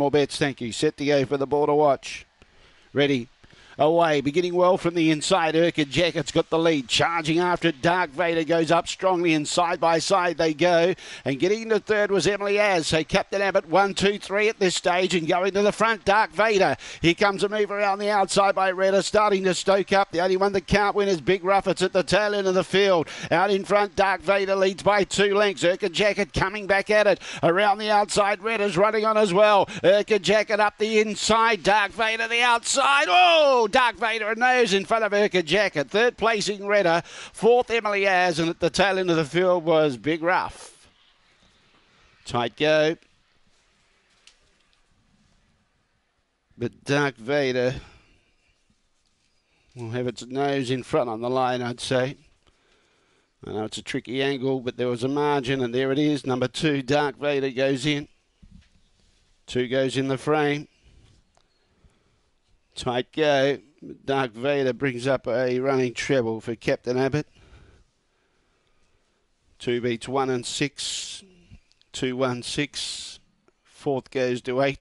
Animal Bets. Thank you. Set the A for the border watch. Ready away. Beginning well from the inside. Urquhart Jacket's got the lead. Charging after. Dark Vader goes up strongly and side by side they go. And getting into third was Emily Az. So Captain Abbott one, two, three at this stage and going to the front. Dark Vader. Here comes a move around the outside by Redder starting to stoke up. The only one that can't win is Big. It's at the tail end of the field. Out in front, Dark Vader leads by two lengths. Urquhart Jacket coming back at it. Around the outside, Redder's running on as well. Urquhart Jacket up the inside. Dark Vader the outside. Oh! Dark Vader and nose in front of Urquhart Jacket. Third placing Redder. Uh, fourth Emily Az. And at the tail end of the field was Big Rough. Tight go. But Dark Vader will have its nose in front on the line, I'd say. I know it's a tricky angle, but there was a margin, and there it is. Number two, Dark Vader goes in. Two goes in the frame. Tight uh, go. Dark Vader brings up a running treble for Captain Abbott. Two beats one and six. Two one six. Fourth goes to eight.